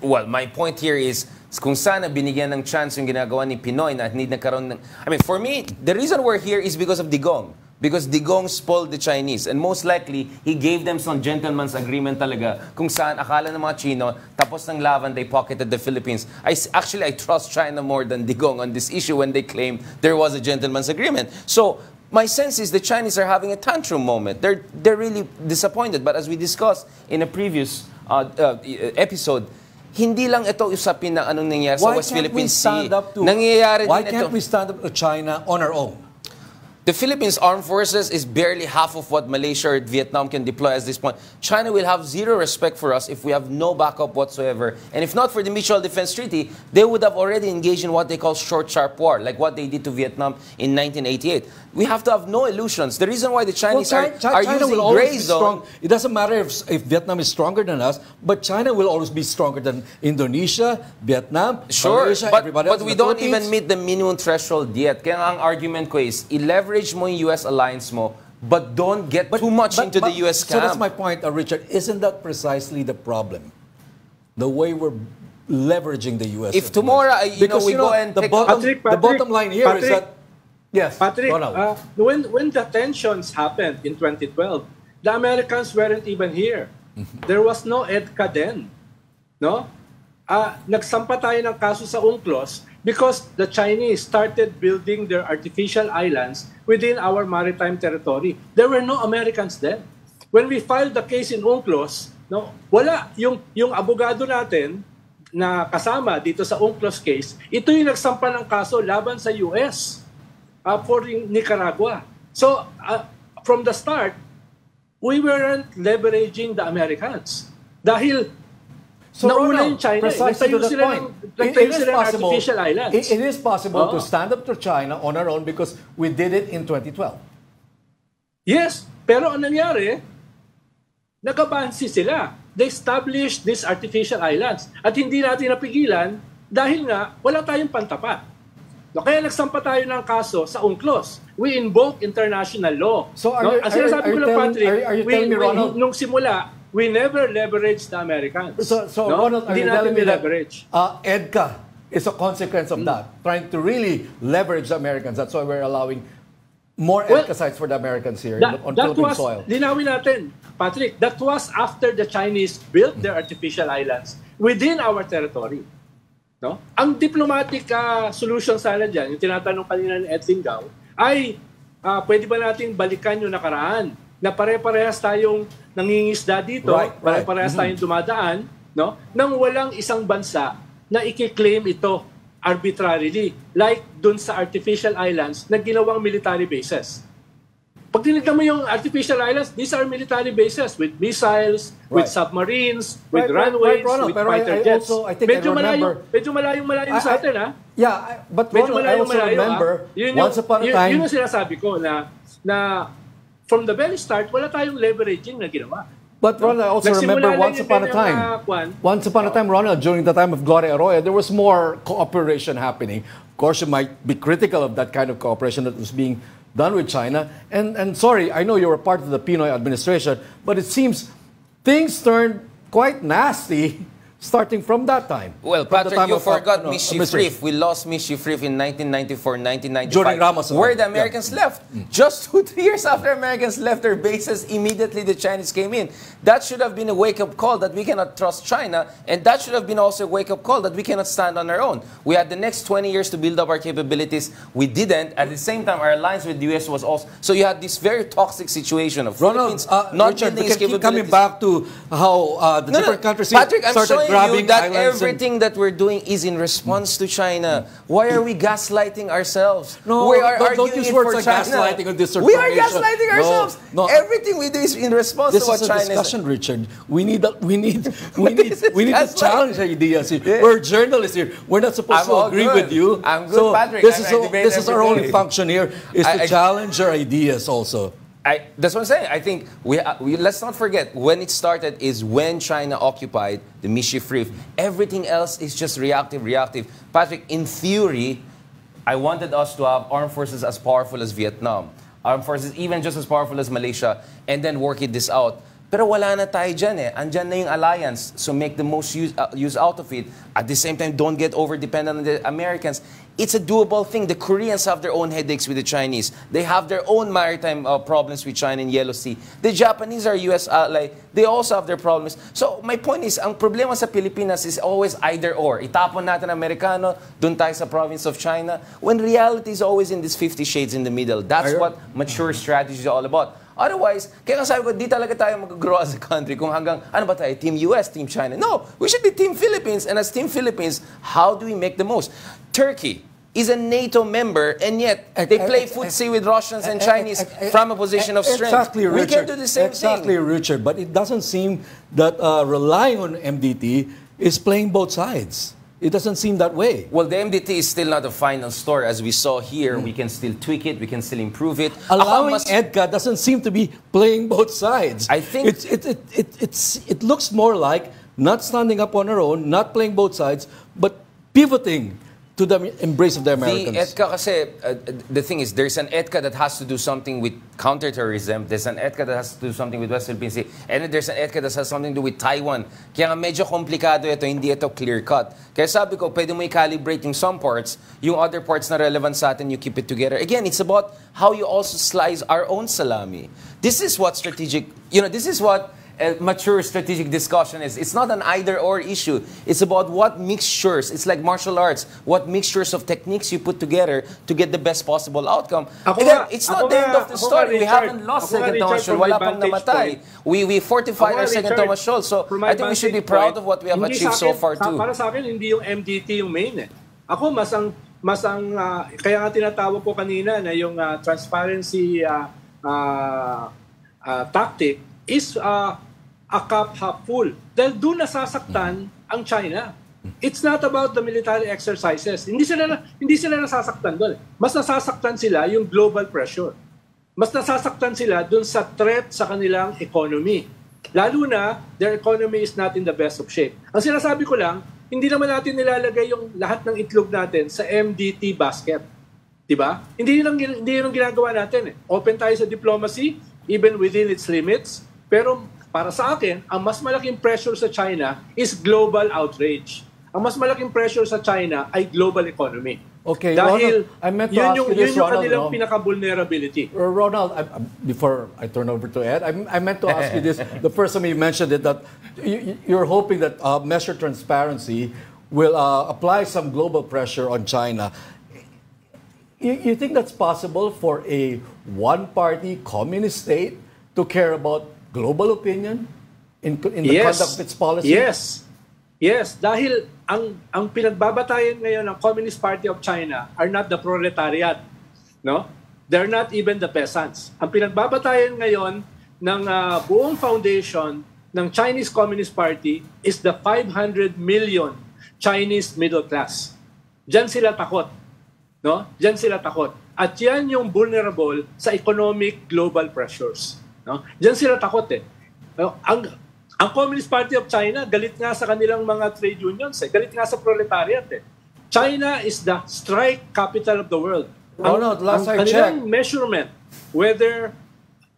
Well, my point here is kung sana binigyan ng chance yung ginagawa ni Pinoy na hindi nagkaroon ng... I mean, for me, the reason we're here is because of Digong. Because Digong spoiled the Chinese. And most likely, he gave them some gentleman's agreement talaga kung saan akala ng mga Chino, tapos ng laban, they pocketed the Philippines. I, actually, I trust China more than Digong on this issue when they claim there was a gentleman's agreement. So, my sense is the Chinese are having a tantrum moment. They're, they're really disappointed. But as we discussed in a previous uh, uh, episode, hindi lang ito usapin ng anong nangyayari sa Why West can't we Philippine Sea. to? Nangyayari why din can't ito. we stand up to China on our own? The Philippines Armed Forces is barely half of what Malaysia or Vietnam can deploy at this point. China will have zero respect for us if we have no backup whatsoever. And if not for the Mutual Defense Treaty, they would have already engaged in what they call short, sharp war, like what they did to Vietnam in 1988. We have to have no illusions. The reason why the Chinese Chi- are, Chi- are China using will always gray zone... Strong. It doesn't matter if, if Vietnam is stronger than us, but China will always be stronger than Indonesia, Vietnam, Sure, Malaysia, but, everybody but else. we don't even meet the minimum threshold yet. Kaya ang argument ko is, i-leverage mo yung US alliance mo, but don't get too much but- into but- the US So that's camp. my point, uh, Richard. Isn't that precisely the problem? The way we're leveraging the U.S. If tomorrow, uh, you because know, we you go know, and the take- bottom, Patrick, the Patrick, bottom line here is Patrick. that yes, Patrick, uh, when, when the tensions happened in 2012, the Americans weren't even here. There was no EDCA then. No? Ah, nagsampa tayo ng kaso sa UNCLOS because the Chinese started building their artificial islands within our maritime territory. There were no Americans then. When we filed the case in UNCLOS, no, wala yung yung abogado natin na kasama dito sa UNCLOS case, ito yung nagsampa ng kaso laban sa US uh, for yung Nicaragua. So, uh, from the start, we weren't leveraging the Americans. Dahil So nauna Ronald, yung China. eh. precisely to that point. ng- It- it is possible-. It, it is possible to Oo. stand up to China on our own because we did it in 2012. Yes, pero ang nangyari, nagabansi sila. They established these artificial islands. At hindi natin napigilan dahil nga wala tayong pantapat. No, kaya nagsampa tayo ng kaso sa UNCLOS. We invoke international law. So are no? you- Ang sinasabi ko lang, telling- Patrick, are are you we, me, Ronald- nung simula, we never leveraged the Americans. So, so no? Ronald, are Hindi you natin telling me that leverage. uh, EDCA is a consequence of that, trying to really leverage the Americans? That's why we're allowing more Well, EDCA sites for the Americans here That, on that Philippine was, soil. linawin natin, Patrick, that was after the Chinese built their artificial islands within our territory. No? Ang diplomatic ah, solution sana dyan, yung tinatanong kanina ni Ed Linggau, ay ah, pwede ba natin balikan yung nakaraan na pare-parehas tayong nangingisda dito, Right, right. pare-parehas tayong dumadaan, no? nang walang isang bansa na i-claim ito arbitrarily, like dun sa artificial islands na ginawang military bases. Pag tinignan mo yung artificial islands, these are military bases with missiles, with Right. submarines, with Right, right, runways, right, Ronald, with pero I- fighter I jets. also- I think I medyo malayo, medyo malayong malayo I- sa I- atin, ha? Yeah, I- but Medyo Ronald, I also malayo, remember ha? Yun yung, once upon a yun, time. Yun yung sinasabi ko na, na from the very start, wala tayong leveraging na ginawa. But Ronald, I also Nagsimula remember once upon a time, once upon a time, Ronald, during the time of Gloria Arroyo, there was more cooperation happening. Of course, you might be critical of that kind of cooperation that was being done with China. And, and sorry, I know you were part of the Pinoy administration, but it seems things turned quite nasty starting from that time. Well, Patrick, time you uh, forgot ano, Mischief Mr. Reef. We lost Mischief Reef in 1994, 1995. During Ramos' Where the Americans left. Just two, three years after Americans left their bases, immediately the Chinese came in. That should have been a wake-up call that we cannot trust China, and that should have been also a wake-up call that we cannot stand on our own. We had the next 20 years to build up our capabilities. We didn't. At the same time, our alliance with the U.S. was also... So you had this very toxic situation of Ronald, Philippines uh, not Richard, building we its can keep coming back to how uh, the No, no, different countries Patrick, I'm started showing grabbing you that islands and- everything that we're doing is in response to China. Why are we gaslighting ourselves? No, we are don't- don't arguing use words for like China. gaslighting or disinformation. We are gaslighting No, ourselves. no. Everything we do is in response This to what is a China discussion, is. Richard. We need, a- we need, we need, This is we need to challenge ideas here. Yeah. We're journalists here. We're not supposed I'm to agree good. with you. I'm good, so Patrick. This I- is, debate this is our only function here is I- to I- challenge your ideas also. I, that's what I'm saying. I think we, uh, we let's not forget when it started is when China occupied the Mischief Reef. Everything else is just reactive, reactive. Patrick, in theory, I wanted us to have armed forces as powerful as Vietnam, armed forces even just as powerful as Malaysia, and then work it this out. Pero wala na tayo dyan eh. Andyan na yung alliance. So make the most use, uh, use out of it. At the same time, don't get over-dependent on the Americans. It's a doable thing. The Koreans have their own headaches with the Chinese. They have their own maritime uh, problems with China and Yellow Sea. The Japanese are U.S. ally. They also have their problems. So my point is, ang problema sa Pilipinas is always either or. Itapon natin Amerikano, dun tayo sa province of China. When reality is always in this 50 shades in the middle. That's what mature strategy is all about. Otherwise, kaya nga sabi ko, di talaga tayo mag-grow as a country kung hanggang, ano ba tayo, Team US, Team China. No, we should be Team Philippines. And as Team Philippines, how do we make the most? Turkey is a NATO member, and yet they play footsie with Russians and Chinese from a position of strength. Exactly, we can do the same exactly, thing. Richard. But it doesn't seem that uh, relying on MDT is playing both sides. It doesn't seem that way. Well, the MDT is still not a final store. As we saw here, we hmm. can still tweak it, we can still improve it. Allowing mas- EDCA doesn't seem to be playing both sides. I think- it's, it, it, it, it's, it looks more like not standing up on our own, not playing both sides, but pivoting to the embrace of the Americans. The EDCA kasi, uh, the thing is, there's an EDCA that has to do something with counterterrorism, there's an EDCA that has to do something with West Philippine Sea, and there's an EDCA that has something to do with Taiwan. Kaya nga medyo komplikado ito, hindi ito clear-cut. Kaya sabi ko, pwede mo i-calibrate yung some parts, yung other parts na relevant sa atin, you keep it together. Again, it's about how you also slice our own salami. This is what strategic, you know, this is what a mature strategic discussion is. It's not an either or issue. It's about what mixtures, it's like martial arts, what mixtures of techniques you put together to get the best possible outcome. Ako Again, nga- it's not the end of the story. we haven't lost second Thomas Wala pang namatay. We, we fortified our second Thomas Shoal. So I think we should be proud point, of what we have achieved so far too. Para sa akin, hindi yung MDT yung main eh. Ako, mas ang, mas ang ah, kaya nga tinatawag ko kanina na yung ah, transparency ah, ah, ah, tactic is ah, a cup half full. Dahil doon nasasaktan ang China. It's not about the military exercises. Hindi sila na- hindi sila nasasaktan doon. Mas nasasaktan sila yung global pressure. Mas nasasaktan sila doon sa threat sa kanilang economy. Lalo na, their economy is not in the best of shape. Ang sinasabi ko lang, hindi naman natin nilalagay yung lahat ng itlog natin sa MDT basket. 'Di ba? Hindi yun ang, hindi yun ang ginagawa natin. Eh. Open tayo sa diplomacy, even within its limits. Pero para sa akin, ang mas malaking pressure sa China is global outrage. Ang mas malaking pressure sa China ay global economy. Okay, Dahil Ronald, I meant to yun ask yung, you this, yun yung Ronald, kanilang no? pinaka-vulnerability. Uh, Ronald, I, I- before I turn over to Ed, I, I meant to ask you this. The first time you mentioned it, that you, you're hoping that uh, measure transparency will uh, apply some global pressure on China. You, you think that's possible for a one-party communist state to care about global opinion in, in the conduct of its policy? Yes. Yes, dahil ang ang pinagbabatayan ngayon ng Communist Party of China are not the proletariat, no? They're not even the peasants. Ang pinagbabatayan ngayon ng ah, buong foundation ng Chinese Communist Party is the 500 million Chinese middle class. Diyan sila takot. No? Diyan sila takot. At yan yung vulnerable sa economic global pressures. No? Diyan sila takot eh. No? Ang ang Communist Party of China galit nga sa kanilang mga trade unions eh. Galit nga sa proletariat eh. China is the strike capital of the world. Ronald, last I ang kanilang checked- measurement whether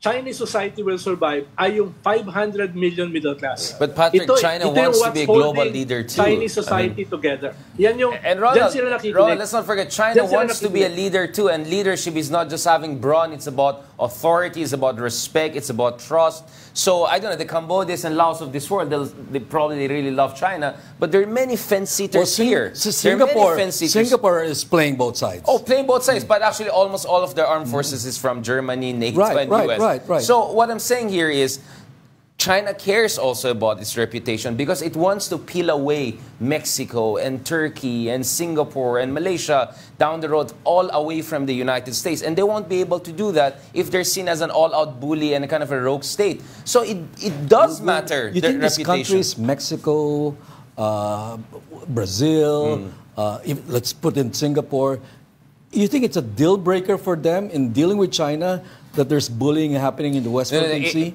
Chinese society will survive ay yung 500 million middle class. But Patrick, China yung wants to be a global leader too. Chinese I society together. Yan yung, And dyan Ronald. Ronald, let's not forget, China wants to be a leader too, and leadership is not just having brawn, it's about authority, it's about respect, it's about trust. So, I don't know, the Cambodians and Laos of this world, they probably really love China, but there are many fence-sitters Sing- here. S- There are many Singapore. Singapore is playing both sides. Oh, playing both sides, but actually almost all of their armed forces is from Germany, NATO, Right, and right, US. right, right. So what I'm saying here is China cares also about its reputation because it wants to peel away Mexico and Turkey and Singapore and Malaysia down the road all away from the United States. And they won't be able to do that if they're seen as an all-out bully and a kind of a rogue state. So it, it does matter, You their think these reputation. countries, Mexico, uh, Brazil, Hmm. uh, if, let's put in Singapore, you think it's a deal breaker for them in dealing with China that there's bullying happening in the West No, no, Sea?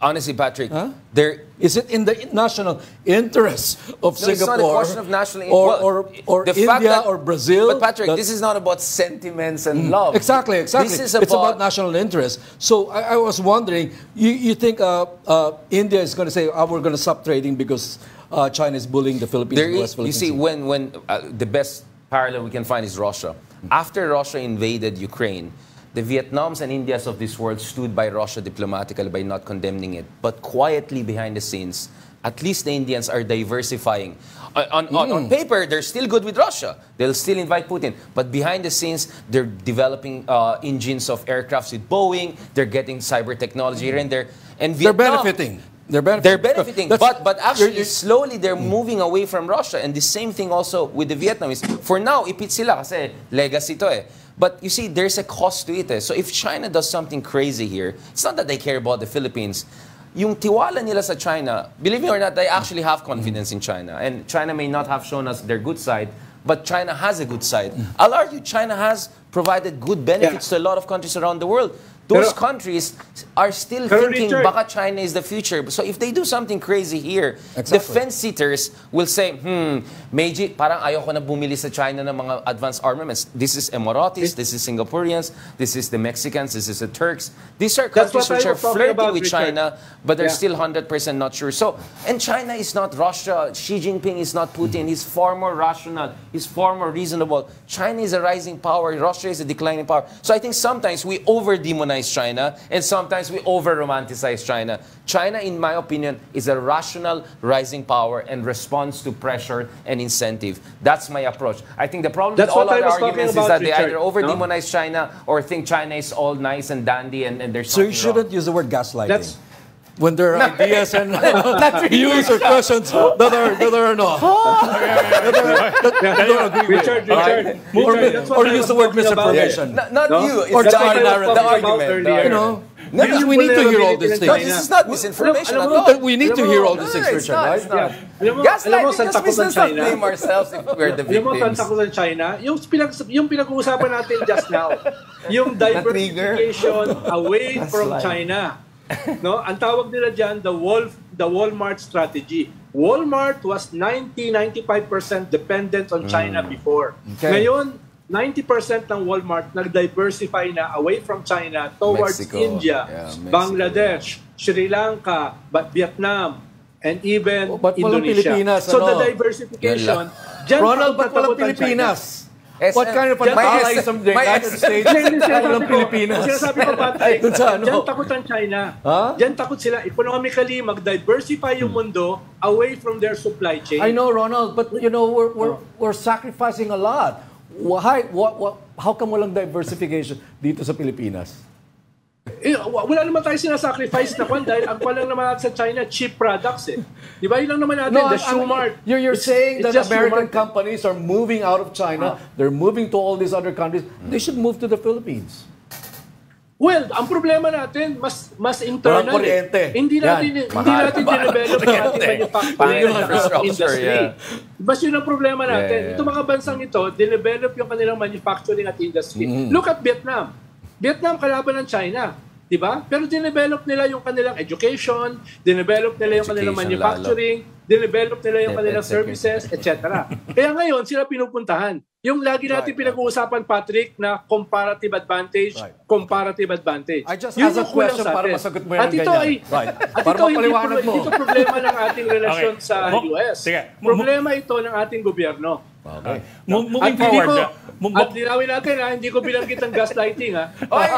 Honestly, Patrick, Huh? there Is it in the national interest of No, it's Singapore? not a question of national or, or, or the fact India that- or Brazil? But Patrick, this is not about sentiments and love. Exactly, exactly. This is it's about, about national interest. So I, I was wondering, you, you think uh, uh, India is going to say, oh, we're going to stop trading because uh, China is bullying the Philippines there and the is, West you see, when when uh, the best parallel we can find is Russia. After Russia invaded Ukraine, the Vietnams and Indias of this world stood by Russia diplomatically by not condemning it, but quietly behind the scenes. At least the Indians are diversifying. On, on, on, Mm. on paper, they're still good with Russia. They'll still invite Putin. But behind the scenes, they're developing uh, engines of aircrafts with Boeing. They're getting cyber technology here and there. And They're benefiting. They're benefiting. they're benefiting, That's- but but actually you're- you're- slowly they're moving away from Russia, and the same thing also with the Vietnamese. For now, ipit sila kasi legacy to eh. But you see, there's a cost to it eh. So if China does something crazy here, it's not that they care about the Philippines. Yung tiwala nila sa China, believe me or not, they actually have confidence in China. And China may not have shown us their good side, but China has a good side. I'll argue China has provided good benefits to a lot of countries around the world. Those Pero- countries are still thinking Richard- baka China is the future. So if they do something crazy here, the Exactly. fence sitters will say, hmm, Meiji, parang ayoko na bumili sa China ng mga advanced armaments. This is Emiratis, this is Singaporeans, this is the Mexicans, this is the Turks. These are countries which are flirting with Richard. China, but they're Yeah. still 100% not sure. So, and China is not Russia. Xi Jinping is not Putin. He's far more rational. He's far more reasonable. China is a rising power. Russia is a declining power. So I think sometimes we over-demonize China and sometimes we over-romanticize China. China, in my opinion, is a rational rising power and responds to pressure and incentive. That's my approach. I think the problem That's with all what I other was talking arguments is about, that they Richard, either no? over-demonize China or think China is all nice and dandy and, and there's So you something wrong. shouldn't use the word gaslighting. That's- when there are ideas and views or questions that are that are no. that are, that you don't agree with. Richard, right? Richard, Or, Richard, that's what or use the word talking about. misinformation. Not, not No? you. It's Or the, the argument, the argument. You know, No, because no, we need to hear all these No, No, things. this is not misinformation Alam at all. We need to hear all these things, Richard, right? it's not. Alam mo, alam mo, Gaslighting just takot means let's not blame ourselves if we're the victims. Alam mo, saan victims. takot ng China? Yung, pinag, yung pinag-uusapan natin just now. Yung diversification away from China. No, ang tawag nila diyan the Wolf the Walmart strategy. Walmart was 90-95% dependent on China before. Okay. Ngayon, 90% ng Walmart nag-diversify na away from China towards Mexico. India, Yeah, Mexico. Bangladesh, Sri Lanka, but Vietnam, and even Oh, ba't Indonesia. Pilipinas, so ano? the diversification, Ronald, ba't na walang takot ang Pilipinas? SM. What kind of an My ally the my United States? Sinasabi ko. Pilipinas. Sinasabi ko, Patrick, Dun sa ano? dyan takot ang China. Ha? Dyan takot sila. Economically, mag-diversify yung mundo away from their supply chain. I know, Ronald, but you know, we're, we're, we're sacrificing a lot. Why, what, what, how come walang diversification dito sa Pilipinas? Eh, wa- wala naman tayo sinasacrifice na kwan dahil ang kwan lang naman natin sa China, cheap products eh. Di ba? Yun lang naman natin, the I'm- shoe mart. You're, you're It's- saying it's that American companies are moving out of China. They're moving to all these other countries. They should move to the Philippines. Well, ang problema natin, mas mas internal. Walang kuryente. Eh. Hindi Yan. natin, hindi Mahal. natin dinevelop ang ating manufacturing industry. yeah. Bas yun ang problema natin. Yeah, yeah. Itong mga bansang ito, dinevelop yung kanilang manufacturing at industry. Mm-hmm. Look at Vietnam. Vietnam kalaban ng China. Di ba? Pero dinevelop nila yung kanilang education, dinevelop nila yung kanilang Education manufacturing, dinevelop nila yung kanilang services, etc. Kaya ngayon, sila pinupuntahan. Yung lagi natin Right, pinag-uusapan, Patrick, na comparative advantage, Right. comparative advantage. I just Yun asked a question sa para masagot mo yan At ito ay, Right. at Para ito hindi, mo. hindi ito problema ng ating relasyon Okay. sa Mo- US. Sige. Problema ito ng ating gobyerno. Okay. At moving forward, ko, uh, at linawin natin ha, hindi ko binanggit ang gaslighting ha. Oy,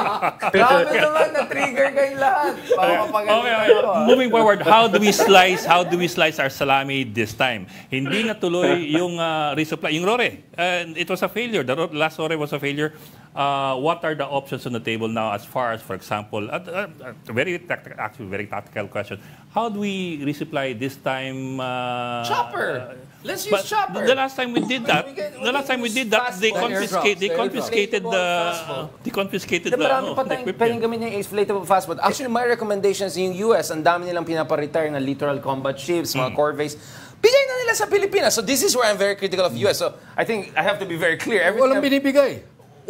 grabe naman, na-trigger kayong lahat. Okay, okay. ako, ah. Moving forward, how do we slice how do we slice our salami this time? Hindi natuloy yung uh, resupply. Yung Rore, uh, it was a failure. The last Rore was a failure. Uh, what are the options on the table now as far as, for example, uh, uh, uh, very tactical, actually very tactical question. How do we resupply this time? Uh, Chopper. Let's use but chopper. the last time we did that, We can- we the last time we did that, they confiscate, they confiscated the, boat. they confiscated the, marami ano, pa the tayong gawin yung inflatable fast boat. Actually, my recommendations in US, ang dami nilang pinaparetire na littoral combat ships, mga corvettes. Bigay na nila sa Pilipinas. So this is where I'm very critical of US. So I think I have to be very clear. Every Walang time- binibigay.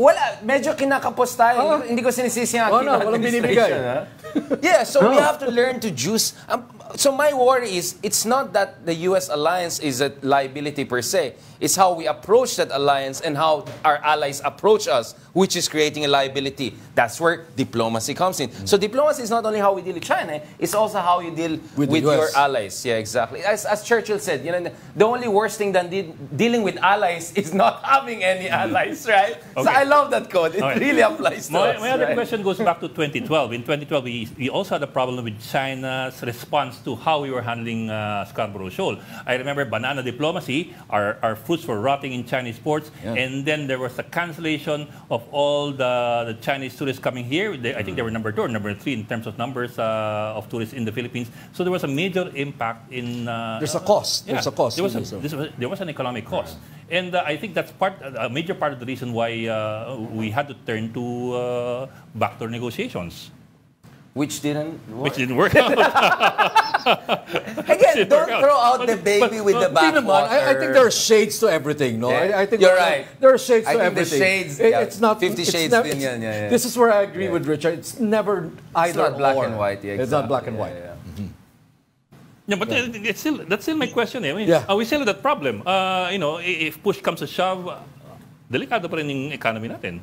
Wala, medyo kinakapos tayo. Oo. Hindi, ko- sinisisi ang ating walang binibigay. ha? Yeah, so we have to learn to juice. Um, so my worry is, it's not that the U.S. alliance is a liability per se. It's how we approach that alliance and how our allies approach us, which is creating a liability. That's where diplomacy comes in. So diplomacy is not only how we deal with China, it's also how you deal With with, your allies. Yeah, exactly. As, as Churchill said, you know, the only worst thing than de- dealing with allies is not having any allies, right? So I love that quote. It Okay. really applies to My, us. my other right? question goes back to 2012. In 2012, we, we also had a problem with China's response to how we were handling uh, Scarborough Shoal. I remember banana diplomacy. Our, our fruits were rotting in Chinese ports, and then there was a cancellation of all the, the Chinese tourists coming here. They, I think they were number two or number three in terms of numbers uh, of tourists in the Philippines. So there was a major impact in. Uh, There's a cost. There's a cost There was, a, this, was, there was an economic cost. And uh, I think that's part, a major part of the reason why uh, we had to turn to uh, backdoor negotiations, Which didn't work. which didn't work out. Again, didn't don't work out. throw out the baby but- with the but- bathwater. I, I think there are shades to everything, no? Yeah. I, I think You're there are- right. There are shades I to think the everything. shades, It- yeah, it's not. Fifty it's Shades nev- din yan, yeah, yeah. This is where I agree Yeah. with Richard. It's never either It's not black or. and white. Yeah, It's not exactly. black and Yeah, white. yeah. yeah, but uh, it's still, that's still my question. Eh. I mean, Yeah. uh, we still have that problem. Uh, you know, if push comes to shove, uh, delikado pa rin yung economy natin.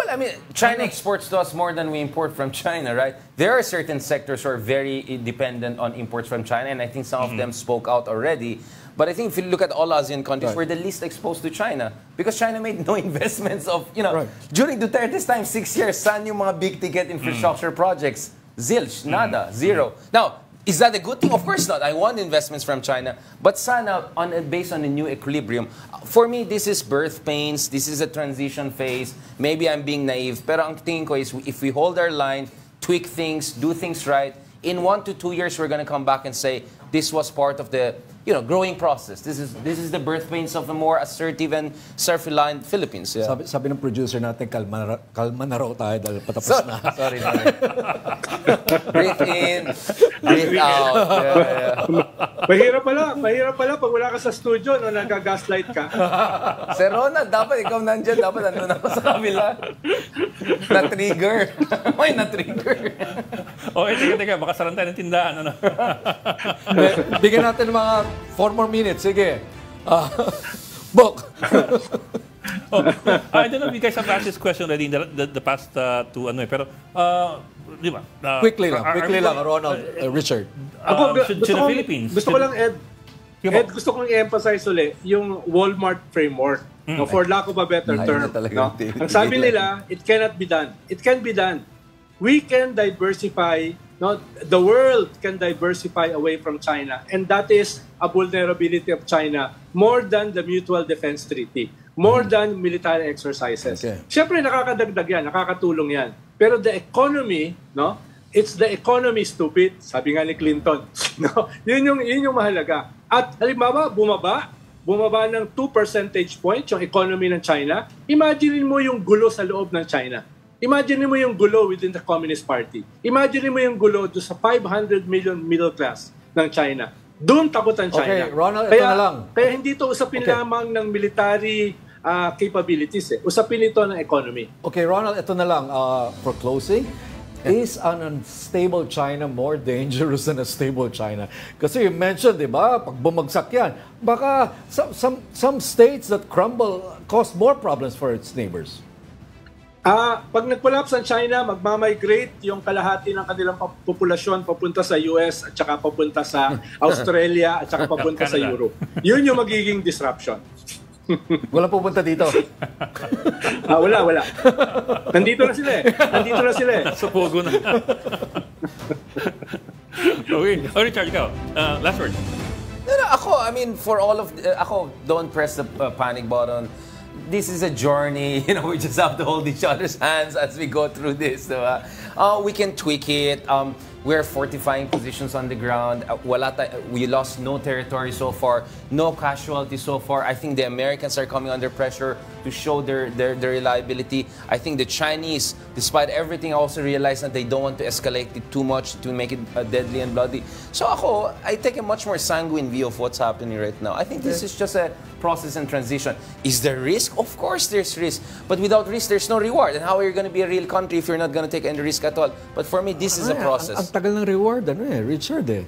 Well, I mean, China exports to us more than we import from China, right? There are certain sectors who are very dependent on imports from China, and I think some of them spoke out already. But I think if you look at all ASEAN countries, Right. we're the least exposed to China because China made no investments of, you know, Right. during Duterte's time, six years, saan yung mga big ticket infrastructure projects? Zilch, nada, zero. Now, is that a good thing? Of course not. I want investments from China, but sana on based on a new equilibrium. For me, this is birth pains. This is a transition phase. Maybe I'm being naive, pero ang tingin ko is if we hold our line, tweak things, do things right, in one to two years, we're going to come back and say this was part of the you know growing process. This is this is the birth pains of a more assertive and self-reliant Philippines. Yeah. Sabi, sabi ng producer natin, kalma na, kalma na raw tayo dahil patapos So- na. sorry, sorry. breathe in, breathe out. Yeah, yeah. Mahirap pala, mahirap pala pag wala ka sa studio no nagka-gaslight ka. Sir Ronald, dapat ikaw nandyan. Dapat nandun ako sa kabila. Na-trigger. May na-trigger. Okay, teka, teka, baka saran tayo ng tindahan. Ano? Bigyan natin ng mga 4 more minutes. Sige. Ah, Bok. oh, I don't know if you guys have asked this question already in the, the, the past uh, two, ano eh, pero, uh, di ba? Uh, quickly lang. are- are Quickly we lang, Ronald, uh, Richard. Ako, Um, should- gusto, should the ko, Philippines- gusto ko should- lang, Ed, Ed, gusto kong i-emphasize ulit yung Walmart framework. No, for lack of a better Ayaw term. No? Ang sabi nila, it cannot be done. It can be done. We can diversify, no? the world can diversify away from China. And that is a vulnerability of China more than the Mutual Defense Treaty. More than military exercises. Okay. Siyempre, nakakadagdag yan, nakakatulong yan. Pero the economy, no? It's the economy stupid, sabi nga ni Clinton. No? Yun yung yun yung mahalaga. At halimbawa, bumaba, bumaba ng 2 percentage points yung economy ng China. Imagine mo yung gulo sa loob ng China. Imagine mo yung gulo within the Communist Party. Imagine mo yung gulo doon sa 500 million middle class ng China. Doon takot ang China. Okay, Ronald, ito kaya, na lang. Kaya hindi to usapin Okay. lamang ng military ah, capabilities. Eh. Usapin ito ng economy. Okay, Ronald, ito na lang uh, for closing. is an unstable China more dangerous than a stable China? Kasi you mentioned, di ba, pag bumagsak yan, baka some, some, some states that crumble cause more problems for its neighbors. Ah, pag nag-collapse ang China, magmamigrate yung kalahati ng kanilang populasyon papunta sa US at saka papunta sa Australia at saka papunta sa. Europe. Yun yung magiging disruption. Walang pupunta dito. Ah, wala, wala. Nandito na sila eh. Nandito na sila eh. Sa pogo na. okay. Oh, Richard, ikaw. Uh, last word. No, no, ako, I mean, for all of, uh, ako, don't press the uh, panic button. This is a journey, you know, we just have to hold each other's hands as we go through this, diba? Uh, we can tweak it. Um, we're fortifying positions on the ground. Uh, wala we lost no territory so far, no casualties so far. I think the Americans are coming under pressure to show their, their, their reliability. I think the Chinese, despite everything, also realize that they don't want to escalate it too much to make it uh, deadly and bloody. So ako, I take a much more sanguine view of what's happening right now. I think this is just a process and transition. Is there risk? Of course there's risk. But without risk, there's no reward. And how are you going to be a real country if you're not going to take any risk at all? But for me, this is a process. Ang, ang tagal ng reward, ano eh, Richard eh.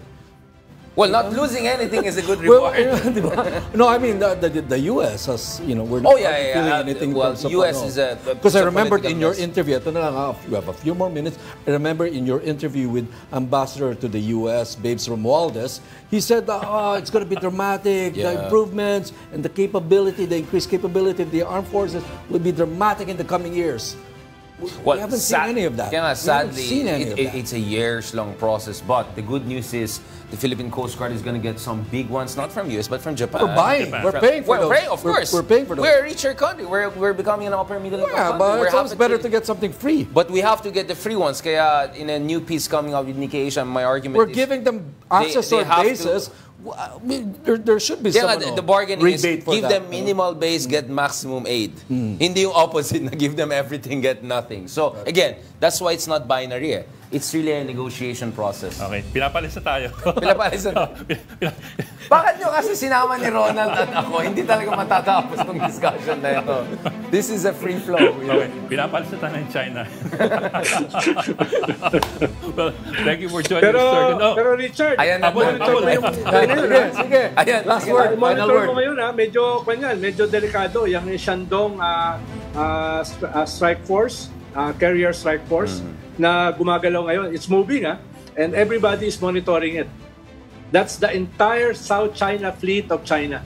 Well, not losing anything is a good Well, reward. ba? no, I mean, the, the, the US has, you know, we're Oh, not yeah, yeah, feeling yeah. anything Well, from US is a- Because I remembered in your mess. interview, ito na lang, ah, you have a few more minutes. I remember in your interview with Ambassador to the US, Babes Romualdez, he said, oh, it's going to be dramatic, the improvements and the capability, the increased capability of the armed forces will be dramatic in the coming years. We, we haven't seen any of that. Kaya nga, we haven't sadly, seen any it- of it- that. it's a years-long process. But the good news is the Philippine Coast Guard is going to get some big ones, not from US, but from Japan. We're buying. Japan. We're paying for We're those. paying, of We're- course. We're, paying for those. We're a richer country. We're, we're becoming an upper middle income yeah, country. but We're it's always better to get something free. But we have to get the free ones. Kaya in a new piece coming out with Nikkei Asia, my argument We're is giving them access they to our have to- bases. Well, I mean, there, there should be Kaya some ano, the, the bargaining is give that, them minimal base, get maximum aid. Hindi yung opposite na give them everything, get nothing. So again, that's why it's not binary. Eh. It's really a negotiation process. Okay, pinapalis na tayo. Pinapalis na. Pina- Bakit nyo kasi sinama ni Ronald at ako, hindi talaga matatapos tong discussion na ito. This is a free flow. Okay, pinapalis na tayo ng China. well, thank you for joining Pero, us, Sir. Oh, pero Richard, Ayan na, monitor mo yung... Sige, sige. Ayan, Last sige. word, final monitor word. mo ngayon ha, medyo, kanyan, medyo delikado. Yung Shandong stri- ah, Strike Force, ah, Carrier Strike Force, na gumagalaw ngayon. It's moving ha, and everybody is monitoring it. That's the entire South China Fleet of China.